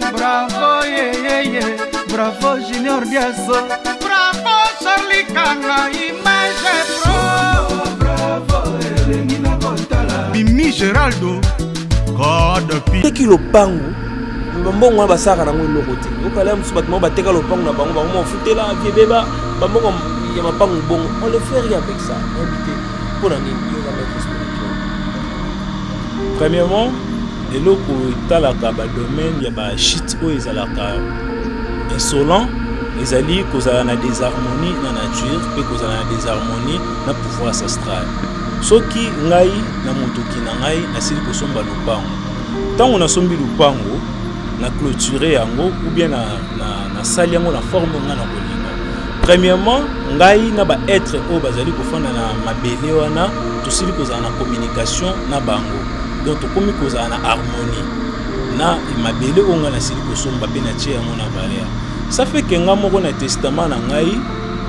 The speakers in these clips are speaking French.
bravo yeyeye bravo junior diaso. Bravo charli kanga image pro. Bravo elengi na kotala. Bimi geraldo. Teki lopango bambongo wana basalaka nango eloko te. Okala mosusu bato moko bateka lopango na bango bango mafutela vie beba bambongo ya mapango bongo. On le fait rien avec ça. Nayebi te mpo na nini? Yo na maître spirituel premièrement eloko etalaka badomaine ya bashite oyo ezalaka insolent ezali kozala na désharmonie na nature mpe kozala na désharmonie na pouvoir ancestral soki ngai na motoki na ngai nasili kosomba lupango ntango nasombi lupango na clôture yango ou bien nasali yango na forme ngai na kolinga premièrement ngai na baêtre oyo bazali kofanda na mabele wana tosili kozala na communication na bango donc tokomi kozala na harmonie. Na mabele oyo ngai nasili kosomba mpe natie yango na valeur. Ça fait ke nga moko na testament na ngai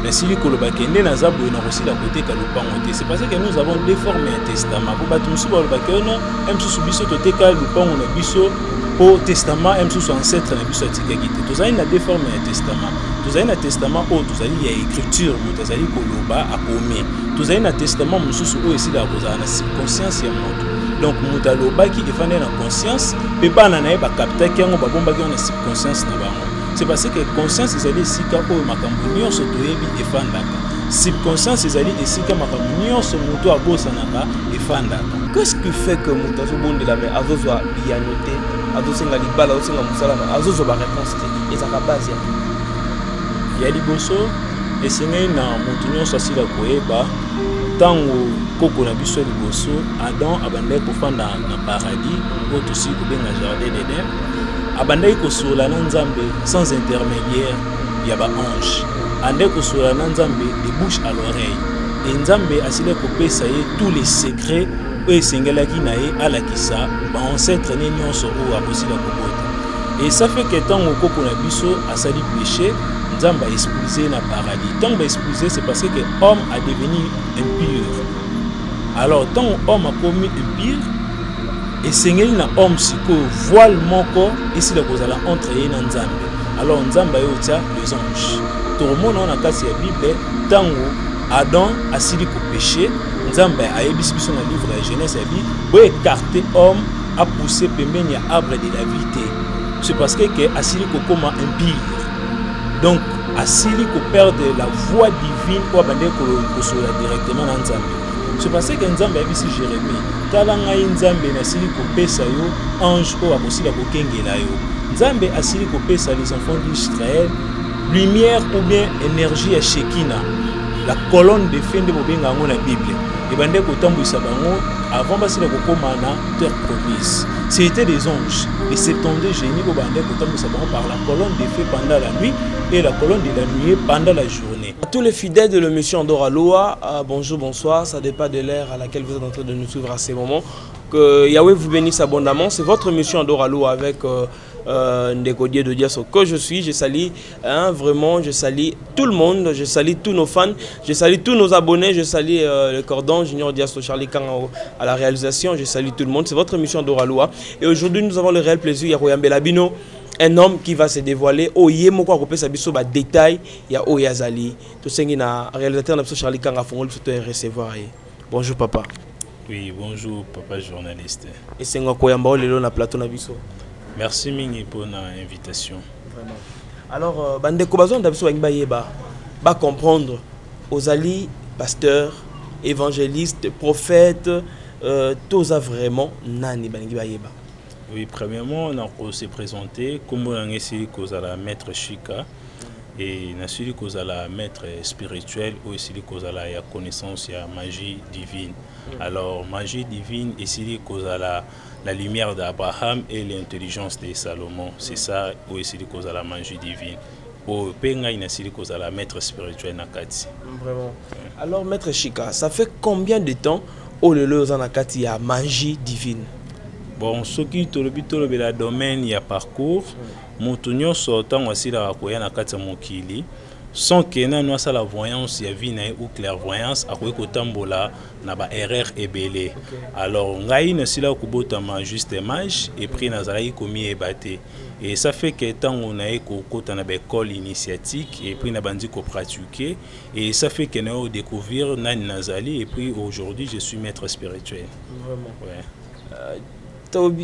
nasili koloba kende naza boye na kosila koteka lupango te. C'est parce que nous avons déformé un testament. Po bato mosusu balobaki ono e mosusu biso toteka lupango na biso mpo testament e mosusu ancêtre na biso atikaki te. Tozali na déforme ya testament. Tozali na testament oyo tozali ya écriture moto azali koloba akomi tozali na testament mosusu oyo esilaka kozala na subconscience ya moto donc moto alobaki efandi na conscience mpe bana na ye bakaptaki yango babombaki yango na subconscience na bango. C'est parce que conscience ezali esika oyo makambo nyonso toyebi efandaka. Subconscience ezali esika makambo nyonso moto abosanaka efandaka. Qu'est-ce qui fait que moto azobondela me azozwa biyano te? Azosenga libala azosenga mosala azozwa baréponse te? Ezalaka base ya ya liboso esengeli na moto nyonso asila koyeba ntango koko na biso liboso adam abandaki kofanda na paradis oyo tosili kobenga jardin d'eden. Abandaki kosola na nzambe sans intermédiaire ya baange andaki kosola na nzambe de bouche à l'oreille. E nzambe asilaki kopesa ye tous les secrets oyo esengelaki na ye alakisa baancetre ne nyonso oyo akosila kobota. E ça fait ke ntango koko na biso asali péché nzambe aexpulse na paradis. Ntango baexpulse c'est parce que homme a devenu impur alors ntango homme akomi impur esengeli na homme sikoyo voile moko esila kozala entre ye na nzambe. Alors nzambe aye otia les anges. Tokomona wana na kati ya bible ntango adam asili kopeshe nzambe ayebisi biso na livre ya jeunesse ya bi boekarte homme apousse pembeni ya arbre de la vie te c'est parce que ke asili kokóma impire donc asili koperdre la voix divine oyo abandeki kosola directement na nzambe c'est parce que nzambe ayebisi jérémie. Tala ngai nzambe nasili kopesa yo ange oyo akosila kokengela yo. Nzambe asili kopesa les enfants d'israël lumière ou bien énergie ya shekina la colonne de fe nde bobenga yango na bible. Ebandeki kotambwisa bango avant basila kokóma na terre promise c'était des anges les 72 génies kotambwisa bango par la colonne de feu pendant la nuit et la colonne de la nuit pendant la journée À tous les fidèles de l'émission Andorra Loa, euh, bonjour, bonsoir. Ça dépend de l'ère à laquelle vous êtes en train de nous suivre à ces moments. Que Yahweh vous bénisse abondamment. C'est votre émission Andorra Loa avec euh, euh, Ndekodier de Diaso que je suis. Je salue hein, vraiment, je salue tout le monde. Je salue tous nos fans. Je salue tous nos abonnés. Je salue euh, le cordon Junior Diaso Charlie Kang à la réalisation. Je salue tout le monde. C'est votre émission Andorra Loa. Et aujourd'hui, nous avons le réel plaisir, Yahweh Belabino. un homme qui va se dévoiler oye moko akopesa biso badétail ya oyo azali tosengi na réalisateur na biso charli kanga afongoli biso to recevoir ye bonjour papa oui bonjour papa journaliste esengo koyamba o lelo na plateau na biso merci mingi mpona invitation. Vraiment. alors euh, bandeko bazonda biso bangi bayeba. Bacomprendre ozali pasteur évangéliste prophète euh, toza vraiment nani balingi bayeba? Oui, premièrement, on s'est présenté comme on esili kozala maître Chika. Et nasili kozala maître spirituel ou esili kozala ya connaissance ya magie divine. Alors magie divine esili kozala la lumière d'Abraham et l'intelligence de Salomon. C'est ça ou esili kozala magie divine. Inasili kozala maître spirituel na kati. Vraiment. Alors maître Chika, ça fait combien de temps au lelo oza na kati ya magie divine? Bon soki tolobi tolobela domaine ya parcours moto nyonso ntango asilaka koya na kati ya mokili sans ke nano asala voyance ya vie na ye ou clairvoyance akoki kotambola na baerreur ebele alors ngai nasila kobotama juste mage epris nazalaki komiyeba te et ça fait que ntango naye kokota na baekole initiatique et puis na bandi kopratiquer et ça fait que naye découvrir nani nazali et puis aujourd'hui je suis maître spirituel Vraiment. ouais. Euh,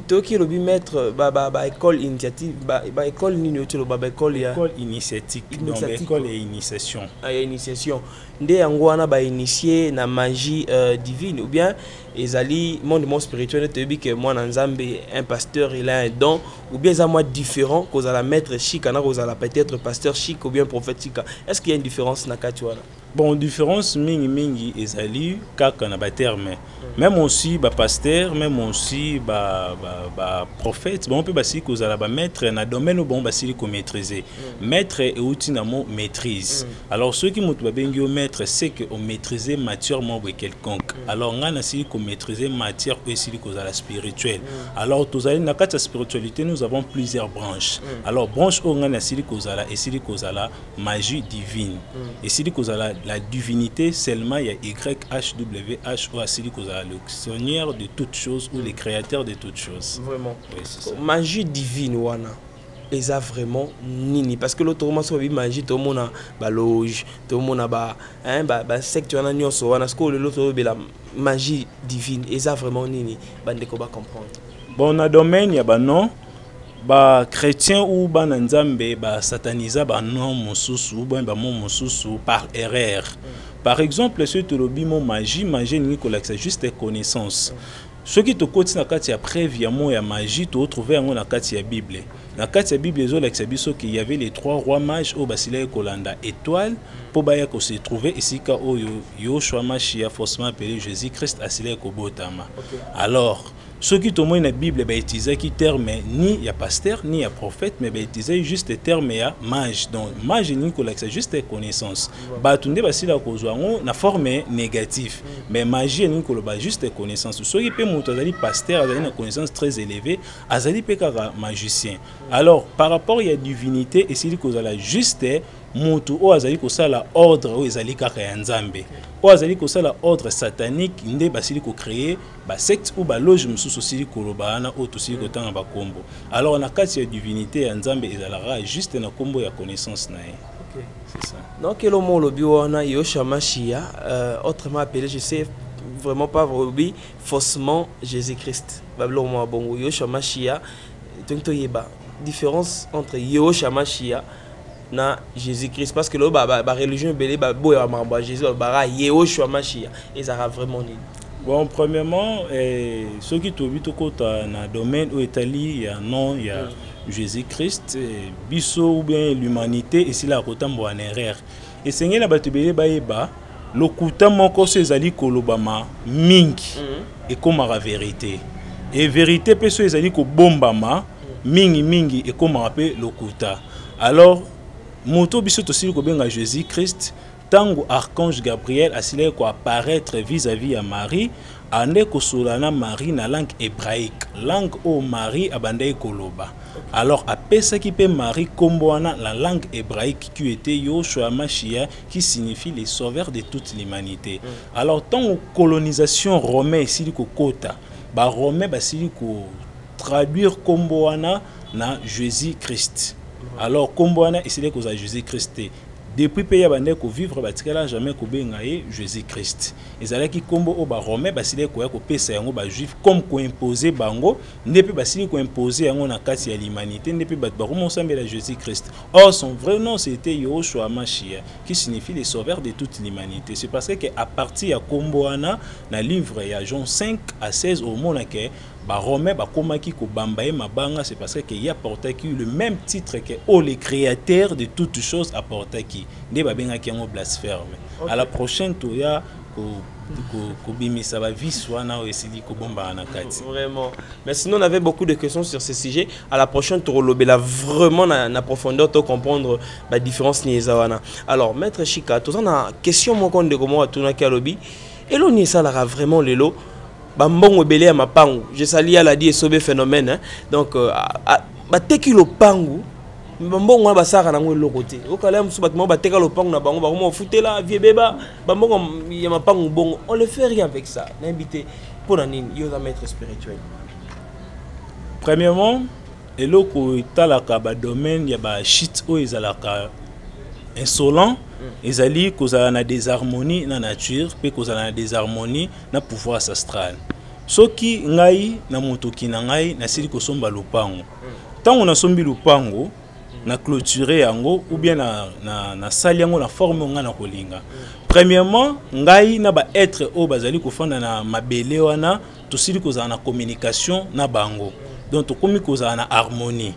toki lobi maître ba ba ba école initiative ba ba école nini otilo ba ba école ya école initiatique. Donc école ya initiation. Ah, ya initiation. Nde yango wana bainitie na magie euh, divine ou bien ezali monde mo spirituel toyebi ke mwana nzambe un pasteur il a un don ou bien eza mwa différent kozala maître chika na kozala peut-être pasteur chic ou bien prophète chika. Est ce qu'il y a une différence na kati wana? Bon différence mingi mingi ezali kaka na baterme même aussi bapaster même aussi baprophète ba, ba bango mpe basili kozala bamaître na domaine oyo bango basili komaîtrise maître euti na maîtrise. Alors soki moto babengi yo maître c'est que omaîtrise matière moko boye quelconque. Alors ngai nasili komaîtrise matière oyo esili kozala spirituelle. Alors tozali na kati ya spiritualité nous avons plusieurs branches. Alors branche oyo ngai nasili kozala esili kozala magie divine. Esili kozala la divinité seulement il y a YHWH ou asili kozala le seigneur de toutes choses ou le créateur de toutes choses. Vraiment. Oui, magie divine wana eza vraiment nini? Parce que l'autre moment soki magie tomona baloge tomona ba hein, ba, ba secte wana nyonso wana. Sikoyo lelo toyobela magie divine eza vraiment nini? Bandeko bacomprendre bon na domaine ya banon bachrétien ou bana nzambe basataniza banon mosusu bien bamo mosusu par erreur. Par exemple soki tolobi mo magie magie elingi kolakisa juste connaissance soki tokoti na kati ya preuve ya mo ya magie tootrouve yango na kati ya bible. Na kati ya bible ezolakisa biso ke y avait les trois rois mages oyo basilaki kolanda étoile mpo baya kose trouve esika oyo yoshua mashia faussement appelé jésus christ asilaki kobotama. Alors soki tomoni na bible bautizaki terme ni ya paster ni ya prophète mais bautizaki juste terme ya mage. Donc mage elingi kolakisa juste connaissance bato nde basila kozwa yango na forme négative. Mais magie elingi koloba juste connaissance soki mpe moto azali paster azali na connaissance très élevée azali mpe kaka magicien. Alors par rapport ya divinité esili kozala juste motu oyo azali kosala ordre oyo ezali kaka ya nzambe. Oyo azali kosala ordre satanique nde basili kocreye basecte ou baloge mosusu osili koloba wana oyo tosili kotanga bakombo. Alors na kati ya divinité ya nzambe ezalaka juste na kombo ya connaissance na ye. C'est ça. Donc elomo olobi wana yosha mashia euh, autrement appelé je sais vraiment pas olobi faussement jésus christ babiloko mwa bongo yosha mashia tongi toyeba. Différence entre yosha mashia na jésus christ parce que lelo bareligion ebele baboya makambo ya jésus balobaka yehoshua mashia ezalaka vraiment nini bon premièrement eh, soki toyebi tokota na domaine oyo etali ya nom ya mm. jésus christ eh, biso ou bien l'humanité esilaka kotambola na erreur. Esengeli na bato ebele bayeba lokuta moko so ezali kolobama mingi mm. ekomaka vérité? E vérité mpe so ezali kobombama mingimingi ekomaka mpe lokuta alors moto biso tosili kobenga jésus christ ntango archange gabriel asilaki koapparaître vis-à-vis ya marie ande kosola na marie na langue hébraïque langue oyo marie abandaki koloba. Alors apesaki mpe marie nkombo wana na langue hébraïque qui était yoshua mashia qui signifie le sauveur de toute l'humanité. Alors ntango colonisation romain esili kokota baromain basili kotraduire nkombo wana na jésus christ alors nkombo wana esili kozala jésus christ te depuis mpe ya bandeki kovivre batikala jamais kobenga jésus christ ezalaki nkombo oyo baromain basili koya kopesa yango bajuif comme koimpose bango nde mpe basili koimpose yango na kati ya l'humanité nde mpe bato bakomosambela jésus christ or son vrai nom c'était yoshua mashia qui signifie le sauveur de toute l'humanité. C'est parce que à partir ya nkombo wana na livre ya jean 5 à 16 omonake baromain bakomaki kobamba ye mabanga c'est parce que ye aportaki le même titre que o le créateur de toutes choses aportaki nde babengaki yango blasphème. Okay. à la prochaine toya kobimisa bavisi wana oyo esili kobombaka na kati. Vraiment. Mais sinon on avait beaucoup de questions sur ce sujet. À la prochaine tokolobela vraiment na, na profondeur to comprendre badifférence ni eza wana. Alors maître chika toza na question moko ndeko moko atunaki alobi eloni esalaka vraiment lelo bambongo ebele ya mapangu je sali ala di esobe phénomène hein? donc euh, bateki lopangu bambongo wana basalaka nango eloko te. Okala ya mosusu bato moko bateka lopango na bango bakoma bafutela vie beba bambongo ya mapango bongo on le fait rien avec ça. Nayebi te mpo na nini yo oza maître spirituel. Premièrement eloko etalaka badomaine ya bashite oyo ezalaka insolent ezali kozala na désharmonie na nature mpe kozala na désharmonie na pouvoir astral. Soki ngai na motoki na ngai nasili kosomba lupango. Ntango nasombi lupango na clôture yango ou bien na, na, nasali yango na forme oyo ngai na kolinga. Premièrement ngai na baêtre oyo bazali kofanda na mabele wana tosili kozala na communication na bango. Donc tokomi kozala na harmonie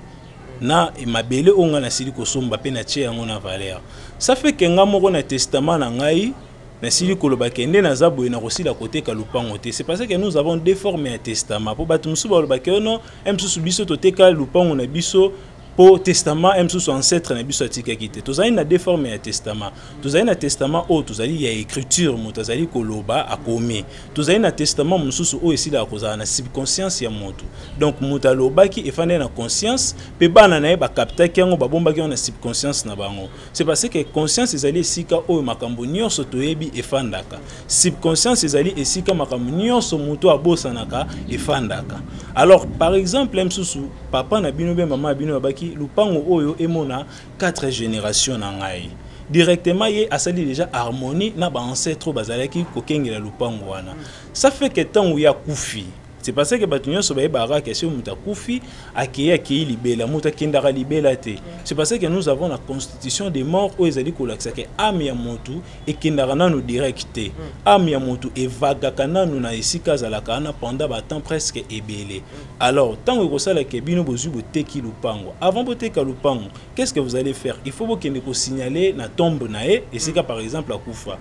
na mabele oyo ngai nasili kosomba mpe natie yango na valeur. Ça fait ke ngai moko na testament na ngai nasili koloba ke nde naza boye na kosila koteka lupango te. C'est parce que nous avons deux formes ya testament. Mpo bato mosusu balobaki ono e mosusu biso toteka lupango na biso mpo testament ye mosusu ancêtre na biso atikaki te tozali na deux forme ya testament. Tozali na testament oyo tozali ya écriture moto azali koloba akomi tozali na testament mosusu oyo esilaka kozala na subconscience ya moto donc moto alobaki efandeli na conscience mpe bana na ye bakaptaki yango babombaki yango na subconscience na bango. C'est parce que conscience ezali esika oyo makambo nyonso toyebi efandaka. Subconscience ezali esika makambo nyonso moto abosanaka efandaka. Alors par exemple ye mosusu papa na bino mpe mama na bino babaki lupango oyo emona 4 génération na ngai. Directement ye asali déjà harmonie na baancetre oyo bazalaki kokengela lupango wana. Ça fait que ntango ye akufi c'est parce que bato nyonso bayebaka soki moto akufi akei akei libela moto akendaka libela te. C'est parce que nous avons la constitution des morts oyo ezali kolakisa ke ame ya motu ekendaka nanu direct te. Ame ya motu evagaka nanu na esika azalaka wana pendant batemps presque ebele. Alors ntango ekosalaka bino bozwi boteki lupango avant boteka lupango qu'est ce que vous allez faire? Il faut bokende kosignale na tombe na ye esika par exemple akufa.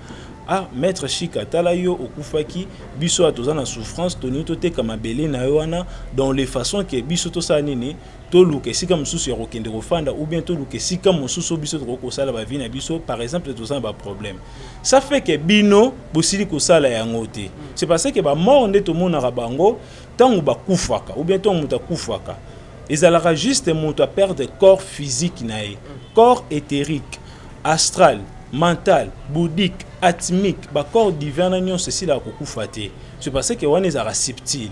Ah maître chika tala yo okufaki biso ayo toza na souffrance toningi toteka mabele na yo wana les façons ke biso tosala nini toluka ya kokende kofanda ou bien toluka esika mosusu biso tokoki kosala bavi na biso par exemple toza na baproblème ça fait ke bino bosili kosala yango te. C'est parce ke bamort nde tomonaka bango ntango bakufaka ou bien ntango moto akufaka ezalaka juste moto aperdre corps physique na ye. Corps éthérique astral mental bouddhique atmique bacorps divin na nyonso esilaka kokufa te c'est parce que wana ezalaka subtile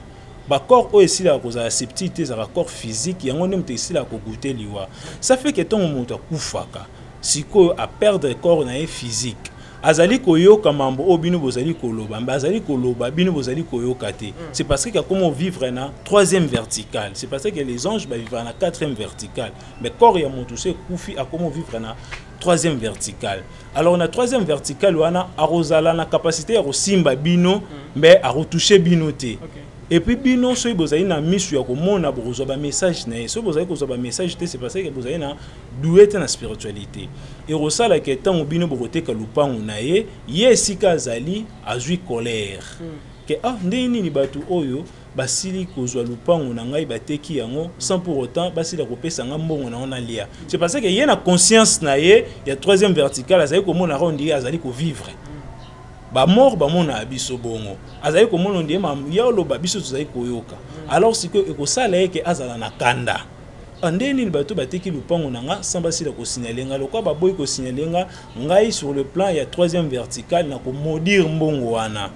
bacorps oyo esilaka kozala subtile te ezalaka corps physique yango nde moto esilaka kokute liwa. Ça fait ke ntongo moto akufaka sikoyo aperdre corps na ye physique. Azali koyoka mambo oyo bino bozali koloba. Mbe azali koloba bino bozali koyoka te. C'est parce que akoma vivre na troisième verticale. C'est parce que les anges bavivra na quatrième verticale. Mais corps ya moto so ekufi akoma vivre na troisième verticale alors na troisième verticale wana akozala na capacité ya kosimba bino mbe akotouche bino te. Epuis bino soki bozali na miso ya komona bokozwa bamessage na ye. Soki bozali kozwa bamessage te c'est parce que bozali na due te na spiritualité. Ekosalaka ntango bino bokoteka lupango na ye ye esika azali azwi colère. Ke ah ndenge nini bato oyo basili kozwa lupango na ngai bateki yango sans pour autant basila kopesa nga mbongo nango nalia c'est parce que ye na conscience na ye ya troisième verticale azali komona ka ondire azali kovivre. Bamort bamonaka biso bongo. Azali komona ondie ya oloba biso tozali koyoka. Alors sikoyo ekosala ye ke azala na kanda. Nde nini bato bateki lupango na nga sans basila kosignale nga? Lokwa baboyi kosignale nga? Ngai sur le plan ya troisième verticale na komodire mbongo wana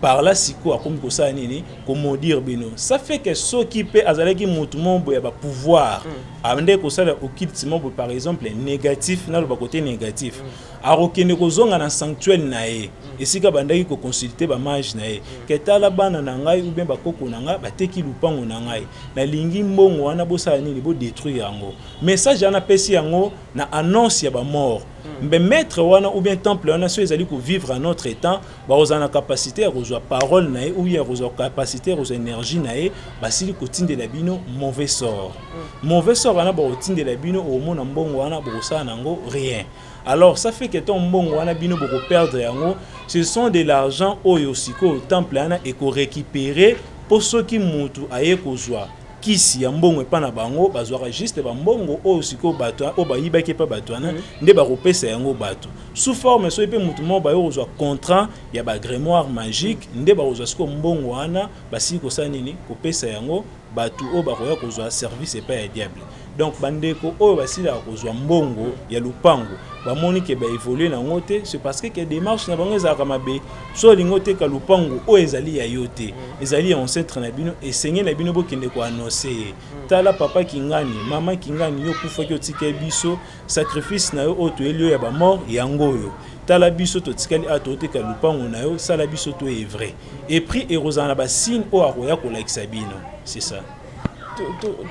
par là sikoyo akomi kosala nini komodire bino? Ça fait que soki mpe azalaki motu moko boye ya bapouvoir ande kosala okilti moko boye par exemple négatif naloba kote négatif akokende kozonga na sanctuel na ye. Esika bandaki koconsulte bamage na ye. Ke tala bana na ngai ou bien bakoko na ngai bateki lupango na ngai. Nalingi mbongo wana bosala nini bodétruire yango. Message wana apesi yango na annonce ya bamort mbe maître wana ou bien temple wana so ezali kovivre en notre temps bakozala na capacité ya kozwa parole na ye ou ya kozwa capacité ya kozwa énergie na ye basili kotindela bino mauvais sort. Mauvais sort wana bakotindela bino omona mbongo wana bokosala nango rien alors ça fait que ton mbongo wana bino bokoperdre yango. Ce sont de l'argent oyo sikoyo temple wana ekorécupéré mpo soki motu aye kozwa kisi ya mbongo epai na bango bazwaka juste bambongo oyo sikoyo bato oyo bayibaki epai bato wana nde bakopesa yango bato. Sous forme soki mpe motu moko baye kozwa contrat ya bagrémoire magique nde bakozwa sikoyo mbongo wana basili kosala nini kopesa yango bato oyo bakoya kozwa service epai ya diable donc bandeko oyo basilaka kozwa mbongo ya lupango bamoni ke baévolue nango te c'est parce que ke démarche na bango ezalaka mabe. So olingi oteka lupango oyo ezali ya yo te ezali ya ancêtre na bino esenge na bino bokende koannonce ye. Tala papa kingani mama kingani yo okufaki otikali biso sacrifice na yo oyo toyeli yo ya bamort yango oyo tala biso totikali awa tooteka lupango na yo sala biso to evrai epris ekozala na basigne oyo akoya kolakisa bino. C'est ça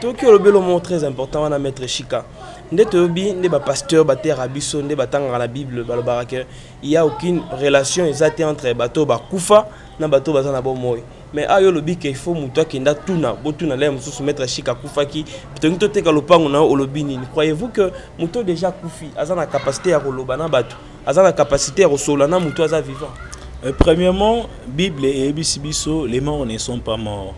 toki olobi elomo très important wana maître chika. Nde toyobi nde bapasteur batera biso nde batangaka na bible balobaka ke ya aucune relation eza te entre bato bakufa na bato baza na bomoi. Mais ayo olobi ke ifo moto akenda tuna botuna laya mosusu maître chika akufaki. Tongi toteka lopango na yo olobi nini? Croyez-vous que moto déjà akufi aza na capacité ya koloba na bato? Aza na capacité ya kosolola na moto aza vivant? Euh, premièrement bible eyebisi biso les morts ne sont pas morts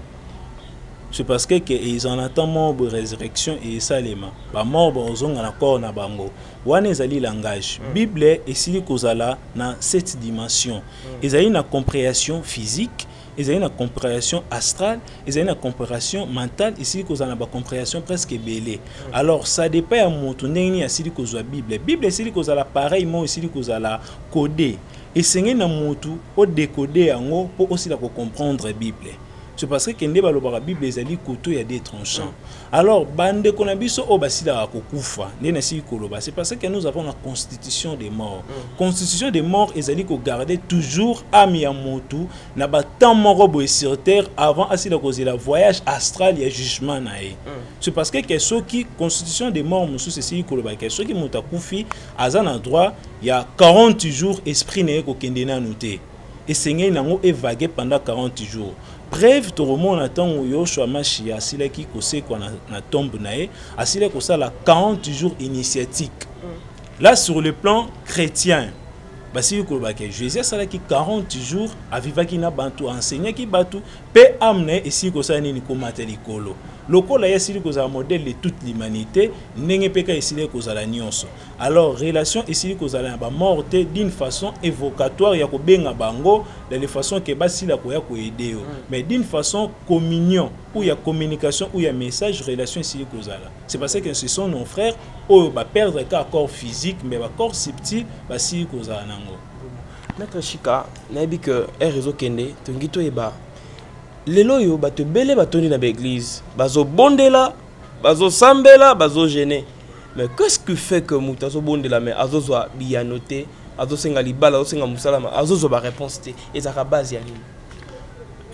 c'est parce que ils en attend mort résurrection et esalema bamort bazonga na corps na bango. Wana ezali langage. Mm. bible esili kozala na cette dimension. Mm. ezali na compréhension physique ezali na compréhension astrale ezali na compréhension mentale esili kozala na bacompréhension presque ebele mm. alors ça dépend ya moto ndenge nini asili kozwa bible. Bible esili kozala pareil mo esili kozala code esengeli na motu odekode yango mpo osila kocomprendre bible c'est parce que kende balobaka bible ezali couteau ya des tranchants. Alors bandeko na biso oyo basilaka kokufa nde nasili koloba c'est parce que nous avons la constitution des morts. Mm. constitution des morts ezali kogarde toujours ame ya motu na batemps moko boye sur terre avant asila kozela voyage astral ya jugement na ye. Mm. c'est parce que ke soki constitution des morts mosusu esili koloba ke soki moto akufi aza na droit ya 40 jours esprit na ye kokende nanu te. Esengeli nango evage pendant 40 jours breve tokomona ntango yoshua mashia asilaki kosekwa na, na tombe na ye asilaki kosala 40 jours initiatique mm. là sur le plan chrétien basili kolobaka jésus asalaki 40 jours avivaki na bantu enseignaki bato mpe ye esili kosala nini komata likolo. Lokola ye esili kozala modèle de toute l'humanité ndenge mpe ka esili kozala nyonso. Alors relation esili kozala na bamort te d'une façon évocatoire ya kobenga bango de la façon ke basila koya koyede yo. Mm. mais d'une façon communion ou ya communication ou ya message relation esili kozala. C'est parce que ce sont nos frères oyo baperdre ka corps physique mais bacorps subtil basili kozala nango. Maître chika nayebi ke ere ezokende tongi toyeba lelo oyo bato ebele batondi na baeglise bazobondela bazosambela bazogene. Mais qu'est-ce qui fait que moto azobondela? Mais azozwa biyano te azosenga libala azosenga mosalama azozwa baréponse te. Ezalaka base ya nini?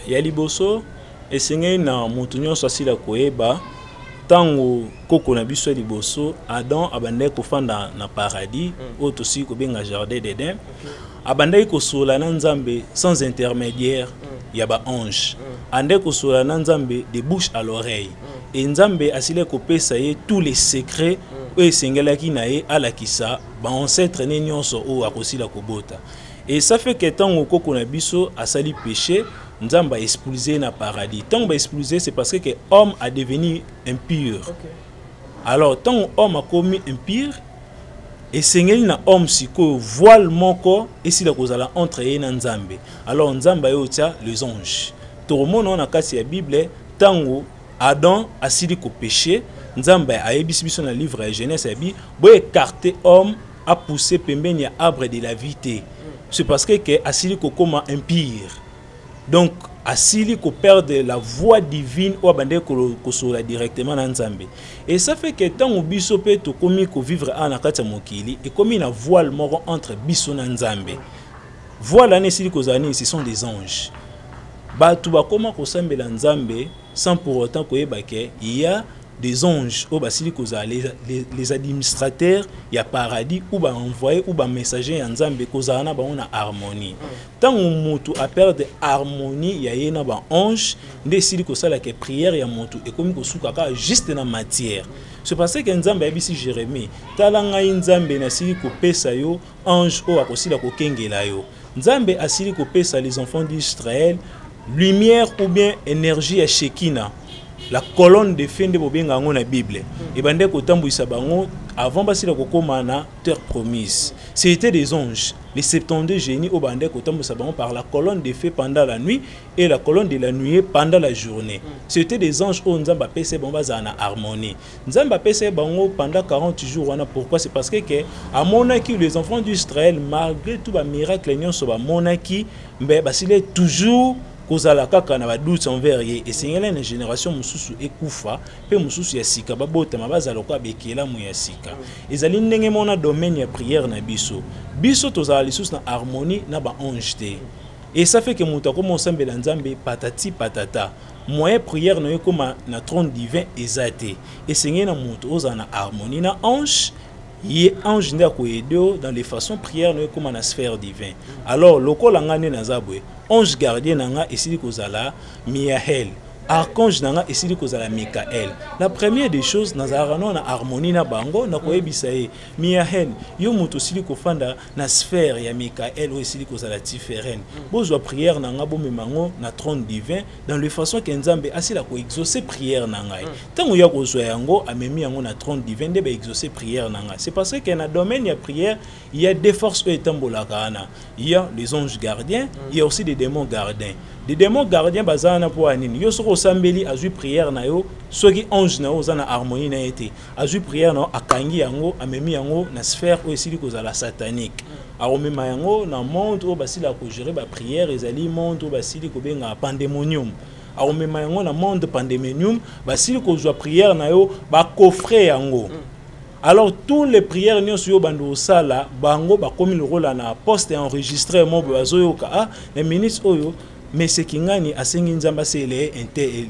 Ya liboso esengeli na moto nyonso asila koyeba ntango koko na biso ya liboso adam abandaki kofanda na paradis oyo tosili kobenga jardin d'eden. Abandaki kosola na nzambe sans intermédiaire ya baange andaki kosola na nzambe de bouche à l'oreille. E nzambe asili kopesa ye tous les secrets oyo esengelaki na ye alakisa baancetre ne nyonso oyo akosila kobota. E ça fait que ntango koko na biso asali péché nzambe aexpulse ye na paradis. Ntango baexpulse c'est parce que homme a devenu impur. Okay. alors ntango homme akomi impur esengeli na homme sikoyo voile moko esila kozala entre ye na nzambe. Alors nzambe aye otia les anges. Tokomona na kati ya bible ntango adam asili kopeshe nzambe ayebisi biso na livre ya jeunesse yabi boekarte homme apousse pembeni ya arbre de la vie c'est parce que ke asili kokóma impire donc asili koperdre la voix divine oyo abandaki kosola directement na nzambe. Et ça fait que ntango biso mpe tokómi kovivre awa na kati ya mokili ekómi na voile moko entre biso na nzambe. Voile wana esili kozala nini? Ce sont des anges. Bato bakóma kosambela nzambe sans pour autant koyeba ke ya des anges. Oyo basili kozala les, les, les administrateurs ya paradis ou baenvoye ou bamessager ya nzambe kozala na bango na harmonie. Ntango motu aperdre harmonie ya ye na baange nde esili kosalaka priere ya motu ekomi kosuka kaka juste na matière. C'est parce que nzambe ayebisi jérémie tala ngai nzambe nasili kopesa yo ange oyo akosila kokengela yo. Nzambe asili kopesa les enfants d'israël lumière ou bien énergie ya shekina la colonne de fin nde bobenga yango na bible. Ebandaki kotambwisa bango avant basila kokóma na terre promise. C'était des anges. Les 72 génies au bandé kotambosa bango par la colonne de feu pendant la nuit et la colonne de la nuit pendant la journée. C'était des anges oyo nzambe apesa bango bazala na harmonie. Nzambe apesa bango pendant 40 jours wana. Pourquoi? C'est parce que ke amonaki les enfants d'israël malgré tout bamiracle nyonso bamonaki mbe toujours kozala kaka na badoute envers ye. Esengeli na génération mosusu ekufa mpe mosusu ya sika. Babotama bazala lokola bekelamu ya sika. Ezali ndenge mona domaine ya prière na biso. Biso tozala lisusu na harmonie na baange te. Et ça fait que moto akoma osambela nzambe patati patata. Moyen prière na yo ekóma na trône divin eza te. Esengeli na moto ozala na harmonie na ange ye ange nde akoyede yo dans les façons prière na yo ekóma na sphère divin alors lokola nga nde naza boye ange gardien na nga esili kozala miael archange na nga esili kozala mikael na première des choses nazalaka nao na harmonie na bango nakoyebisa ye miahen yo moto osili kofanda na sphère ya mikael oyo esili kozala tiferen bozwa prière na nga bomema yango na trône divin dans le façon ke nzambe asila koexauce prière na ngai ntango ya kozwa yango amemi yango na trône divin nde baexauce prière na ngai c'est parce que na domaine ya prière il y a des forces oyo etambolaka wana. Il y a les anges gardiens il y a aussi des démons gardiens des démons gardiens baza wana mpo ya nini yo soki osambeli azwi prière na yo. Soki ange na yo na harmonie na ye te. Prière na akangi yango amemi yango na sphère oyo esili kozala satanique. Akomema yango na monde oyo basilaka kogere baprière ezali monde oyo basili kobengaka pandemonium. Akomema yango na monde pandemonium basili kozwa prière na yo bakofre yango. Alors tous les prières nyonso yo bando osala bango bakomi lokola na poste enregistré mo boye bazoyoka ah na ministre oyo mais ce kingani asengi nzambe asele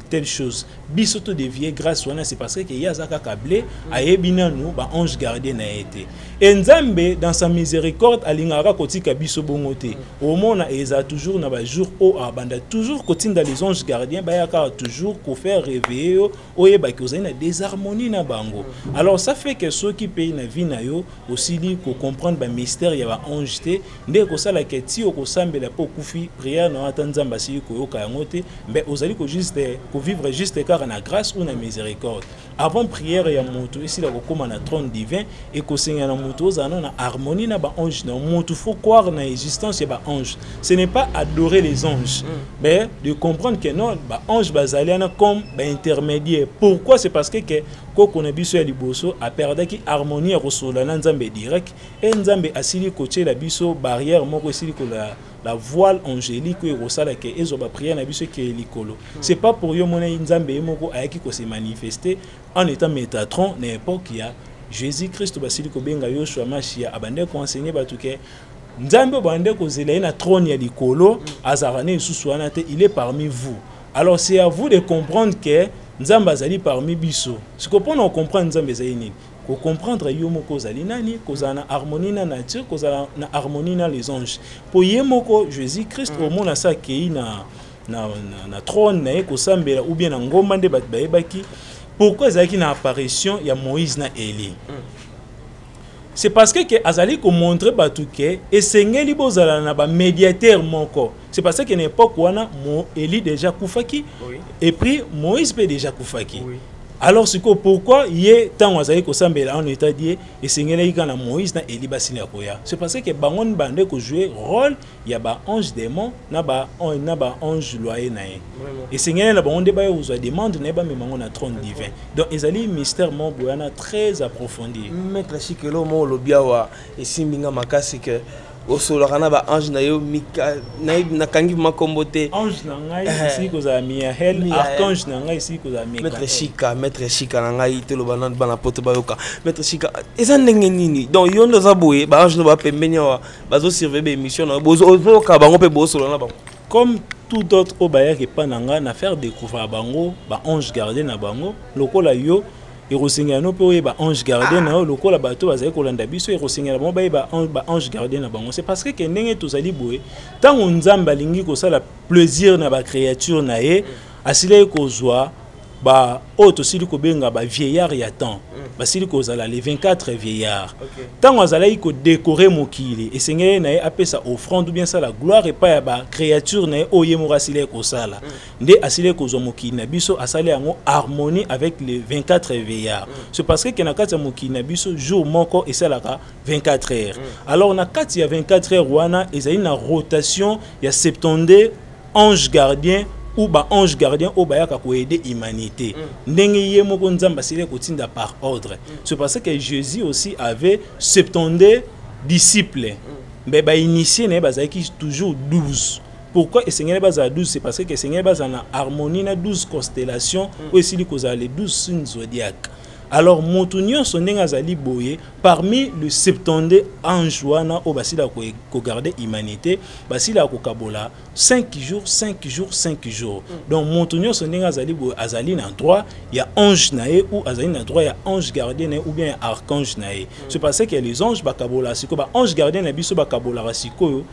telle chose biso to devie grâce wana c'est parce que ye aza kaka ble ayebi nanu baange gardien na ye te e nzambe dans sa miséricorde alingaka kotika biso bongo te omona eza toujours na bajour oyo abanda. Toujours kotinda les anges gardiens bayaka toujours kofaire réveiller yo oyebaki ozali na désharmonie na bango. Alors ça fait que soki mpe na vie na yo osili kocomprendre bamystère ya baange te nde ekosalaka ti okosambela mpo okufi prière na ata nzambe asili koyoka yango te mbe ozali kojuste kovivre juste kaka na grâce ou na miséricorde. Avant prière ya moto esila kokóma na trône divin ekosenga na moto ozala no na harmonie na baange na moto faut croire na existence ya baange ce n'est pas adorer les anges. Mais de comprendre que non baange bazali wana comme baintermédiaire pourquoi? C'est parce que ke koko na biso ya liboso aperdaki harmonie ya kosolola na nzambe direct. E nzambe asili kotiela biso barrière moko esili kola la voile angélique oyo ekosalaka ezwa baprière na biso ekeye likolo. C'est pas pour yo mona nzambe ye moko ayaki kose manifester en étant métatron na époque ya jésus christ basili kobenga yoshua mashia abande koensegne bato ke nzambe obande kozela na trône ya likolo azalaka na lisusu wana te il est parmi vous. Alors c'est à vous de comprendre que nzambe azali parmi biso. Siko mpona ocomprendre nzambe ezali nini? Kocomprendre yo moko ozali nani kozala na harmonie na nature kozala na harmonie na les anges. Mpo ye moko jésus christ omona sa akei na, na, na, na trône na ye kosambela ou bien na ngomba nde bato bayebaki pourquoi ezalaki na apparition ya moïse na eli? C'est parce que ke azali komontre bato ke esengeli bozala na bamédiateur moko. C'est parce que na époque wana mo eli déjà kufaki Oui. et puis moïse mpe déjà kufaki Oui. Alors sikoyo pourquoi ye ntango azali kosambela wana etadi ye esengelaki kaka na moïse na eli basili ya koya. C'est parce que bango ni bande kojouer rôle ya baange démon na baange baange loyer na ye esengeli na bango nde baya kozwa demande na ye bamema yango na trône divin. Donc ezali mystère moko boye wana très approfondi. Maître mo olobi awa esimbi nga makasi ke osololaka na baange na yo nakangi makombo te. Eh. kozala maître shika maître shika na ngai toloba na bana poto bayoka. Maître shika eza ndenge nini? Donc yo nde oza boye baange no bapembeni awa bazosurveille baémission na yo. Ozoyoka bango mpe bosolola na bango. Comme tout autre oyo bayaki epa na ngai na faire découvrir bango baange gardien na bango lokola yo ekosengela no mpe oyeba ange gardien na yo lokola bato bazali kolanda biso ekosengela bango bayeba an- baange gardien na bango. C'est parce que ke ndenge tozali boye ntango nzambe alingi kosala plaisir na bacréature na ye asilaki kozwa ba oyo tosili kobenga bavieillard ya temps. Basili kozala le 24 vieillard ntango azalaki kodekore mokili esengeli na ye apesa offrande ou bien sala gloire epai ya bacréature na ye oyo ye moko asili kosala. Nde asili kozwa mokili na biso asali yango harmonie avec le 24 vieillard c'est parce que ke na kati ya mokili na biso jour moko esalaka 24 heures. Alors na kati ya 24 heures wana ezali na rotation ya 72 ange gardien ou baange gardien oyo bayaka koede humanité ndenge ye moko nzambe asili kotinda par ordre. C'est parce que jésus aussi avait 72 disciples. Mbe bainitie na ye bazalaki toujours 12 pourquoi esengeli bazala 12 c'est parce que esengeli bazala na harmonie na 12 constellation oyo esili kozala les 12 signes zodiaque alors moto nyonso ndenge azali boye parmi le 72 ange wana oyo basilaka ko- kogarde humanité basilaka kokabola 5 jours 5 jours 5 jours. Donc moto nyonso ndenge azali boye azali na droit ya ange na ye ou azali na droit ya ange gardien na ye ou bien ya archange na ye. C'est parce que les anges bakabolaka sikoyo baange gardien na biso bakabolaka sikoyo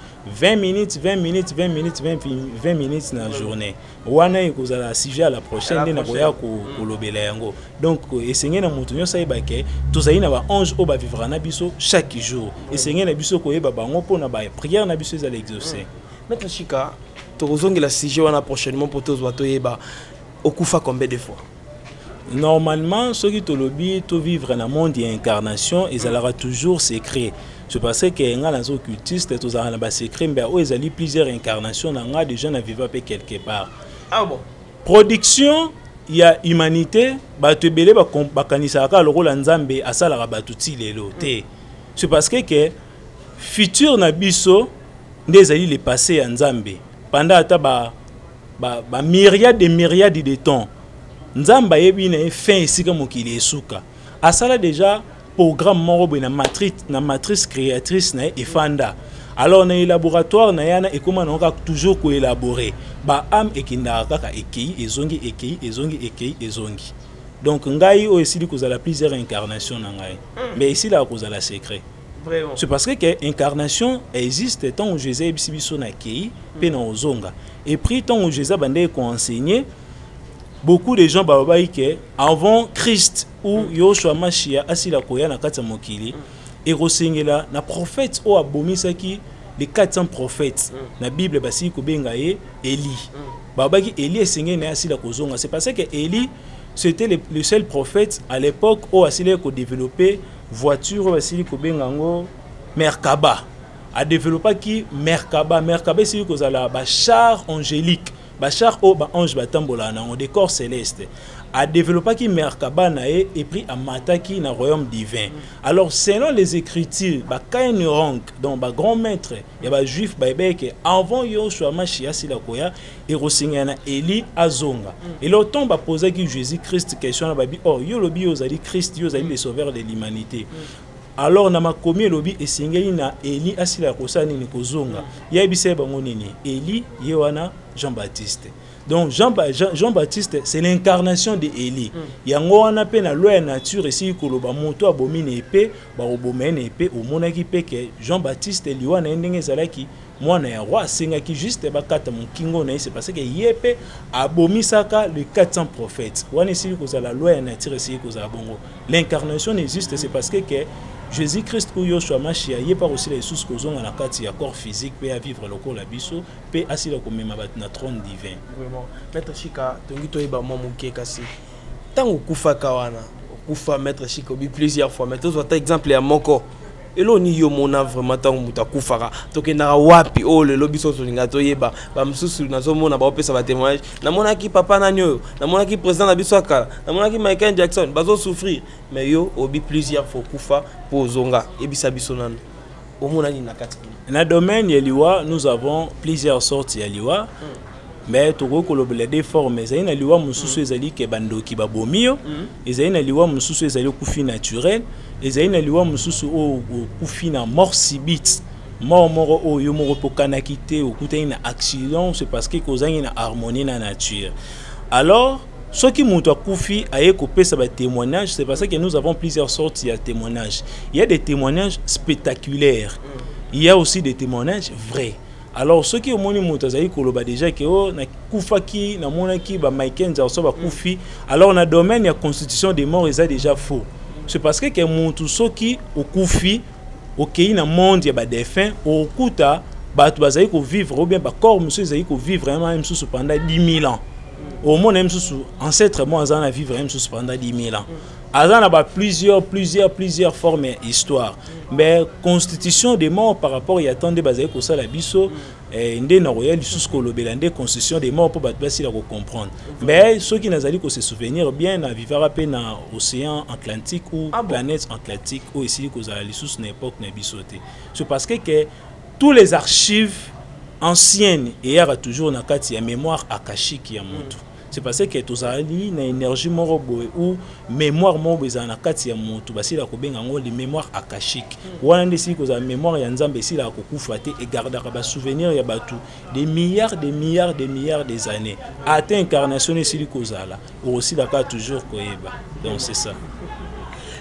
20 minutes 20 minutes 20 minutes 20, 20 minutes na journée. Wana ekozala sujet à la prochaine nde na koya ko- kolobela yango. Donc esengeli na moto nyonso ayeba ke tozali na baange oyo bavivra na biso chaque jour. Esengeli na biso koyeba bango mpona bapriere na biso ezala exaucé. Maître chika tokozongela sujet wana prochainement mpo tozwa toyeba okufa combien de fois? Normalement soki tolobi tovivre na monde ya incarnation ezalaka toujours secret. C'est parce que nga naza occultiste tozalaka na basecret mbe oyo ezali plusieurs incarnation na nga déjà na viva mpe quelque part. Ah bon? Production ya humanité bato ebele bakanisaka lokola nzambe asalaka bato ti lelo te. C'est parce que ke futur na biso nde ezali le passé ya nzambe. Pendant ata ba, ba, ba myriade de myriade de temps nzambe ayebi na ye fin esika mokili esuka. Asala déjà programme moko boye na matrice, na matrice créatrice na ye efanda. Alors na élaboratoire na ye wana ekóma nango kaka toujours koélabore baame ekendaka kaka ekei ezongi ekei ezongi ekei ezongi. Donc ngai oyo esili kozala plusieurs incarnation na ngai. Mais esilaka kozala secret. C'est parce que ke incarnation existe ntango jésus ayebisi biso na kei mpe na ozonga et puis ntango jésus abandaki koenseigner beaucoup de gens balobaki ke avant christ ou yoshua mashia asila koya na kati ya mokili ekosengela na prophète oyo abomisaki les 400 prophètes. Na bible basili kobenga ye eli balobaki eli esengeli na ye asila kozonga c'est parce que eli c'était le, le seul prophète à l'époque oyo asilaki kodéveloppe voiture oyo basili kobenga yango merkaba. Adevelopaki merkaba. Merkaba esili kozala bachar angélique bachar oyo baange batambolaka nango des corps céleste. Adevelopaki merkaba na ye epris amataki na royaume divin. Alors selon les écritures bakaini rank donc bagrand maître ya bajuif bayebeki ke avant yoshua mashi asila koya ekosengela na eli azonga. Elo ntongo bapozaki jésus christ question na babi or yo olobi yo ozali christ yo ozali le sauveur de l'humanité alors na makomi elobi esengeli na eli asila kosala nini kozonga. Ye ayebisa ye bango nini? Eli ye wana jean baptiste donc jean, jean, jean baptiste c'est l'incarnation de eli. Yango wana mpe na loi ya nature esili koloba moto abomi na epe bakoboma ye na epe omonaki mpe ke jean baptiste liwa na ye ndenge ezalaki mwana ya roi asengaki juste bakata mokingo na ye. C'est parce que ye mpe abomisaka le 400 prophètes. Wana esili kozala loi ya nature esili kozala bongo. L'incarnation existe c'est parce que ke jésus christ oyo yoshua mashia ye mpa kosila lisusu kozonga na kati ya corps physique mpe avivre lokola biso mpe asila komema bato na trône divin. Vraiment. Maître chika tongi toyeba mwa moke kasi ntango okufaka wana okufa maître chika obi plusieurs fois. Mais tozwa ta exemple ya moko elo nini yo mona vraiment ntango moto akufaka. Tokendaka wapi? Oyo lelo biso tolinga toyeba. Bamosusu nazomona baopesa batémoignage namonaki papa nani oyo? Namonaki président na biso ya kala namonaki michael jackson? Bazosouffrir mais yo obi plusieurs fois okufa mpo ozonga. Yebisa biso nano omona nini na kati na domaine ya liwa nous avons plusieurs sortes ya liwa. Me tokoki kolobela de forme ezali na liwa mosusu ezali ke bandoki babomi yo. Ezali na liwa mosusu ezali okufi naturel ezali na liwa mosusu oyo okufi na mort subite. Mort moko oyo yo moko pokanaki te okutani na accident c'est parce que kozangi na harmonie na nature. Alors soki moto akufi aye kopesa batémoignage c'est parce que nous avons plusieurs sortes ya témoignage il y a des témoignages spectaculaires. Il y a aussi des témoignages vrais. Alors soki omoni moto azali koloba déjà ke o nakufaki namonaki bamaikenza oso bakufi alors na domaine ya constitution des morts eza déjà faux c'est parce que ke motu soki okufi okei na monde ya badefin okuta bato bazali kovivre ou bien bacorps mosusu ezali kovivre yama ye mosusu pendant 10 000 ans. Omona ye mosusu ancêtre mo aza na vivre ye mosusu pendant 10 000 ans. Aza na ba plusieurs plusieurs formes ya histoire. Mais constitution des morts par rapport ya temps nde bazali kosala biso eh, nde na koya lisusu kolobela nde constitution des morts mpo bato basila kocomprendre. Mais soki nazali kose souvenir bien na vivaka mpe na océan atlantique ou Ah bon? planète atlantique oyo esili kozala lisusu na époque na biso te. C'est parce que ke tous les archives anciennes eyaka toujours na kati ya mémoire akashique ya moto c'est parce que tozali na énergie moko boye ou mémoire moko boye ezala na kati ya moto basilaka kobenga yango le mémoire akashique wana nde esili kozala mémoire ya nzambe esilaka kokufa te egardaka basouvenir ya bato. Des milliards des milliards des milliards des années. Ata incarnation esili kozala. Okosilaka toujours koyeba. Donc c'est ça.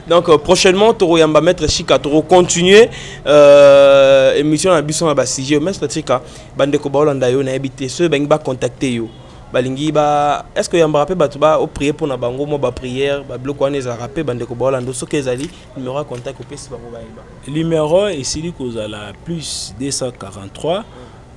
Donc euh, prochainement toroyamba maître chika torocontinue euh, émission na biso na basujet maître chika bandeko baolanda yo nayebi te. Soki bangi bacontacte yo balingi ba est ce que oyambaka mpe bato baoprie mpona bango mwa baprière babiloko wana ezalaka mpe bandeko baolanda soki ezali numero ya contact opesi bango bayeba. Numéro esili kozala plus 243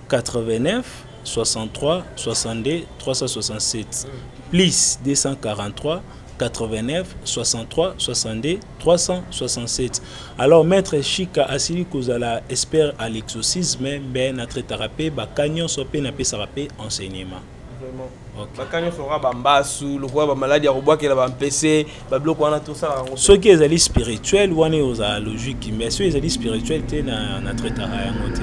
89 63 62 367 plus 243 89 63 62 367 alors maître chika asili kozala expert à l'exorcisme mbe natretaka mpe baka nyonso mpe napesaka mpe enseignement Ok. baka nyonso lokola bambasu lokola bamaladi ya kobwakela bampese babiloko wana tosalaka yango soki ezali spirituel wana ozala logique mais soki ezali spirituel te na natretaka yango te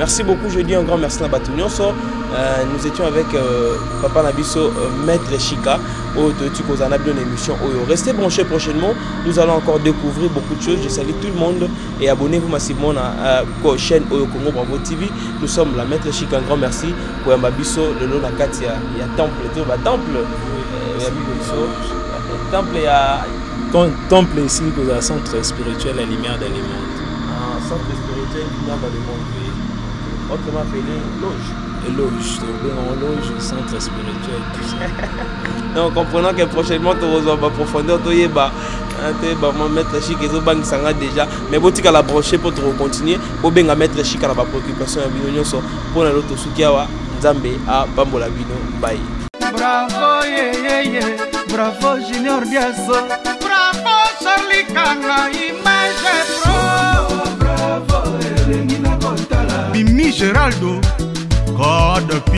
Merci beaucoup, je dis un grand merci à Batounyoso. Euh, nous étions avec euh, Papa Nabiso, euh, Maître Chika, au Kozana, une émission Oyo. Restez branchés prochainement, nous allons encore découvrir beaucoup de choses. Je salue tout le monde et abonnez-vous massivement à la chaîne Oyo Congo Bravo TV. Nous sommes la Maître Chika, un grand merci pour Mbabiso, le nom de Katia. Il y a temple, tout va temple. Il y a Biso, temple, il y a temple esili kozala centre spirituel la lumière dans le monde un centre spirituel dans le monde. Autrement appelé loge. éloge, en loge, centre spirituel, tout ça. Donc, comprenant que prochainement, tu reçois ma profondeur, tu es bas. vraiment maître chic et bang sanga déjà mais bon tu la brocher pour te continuer pour benga maître chic à la préoccupation à bino nyonso pour na loto sukiawa nzambe a bambola bino bye bravo yeah, yeah, yeah. bravo junior diaso bravo charlie kanga image pro bravo elengi na kotala bimi geraldo code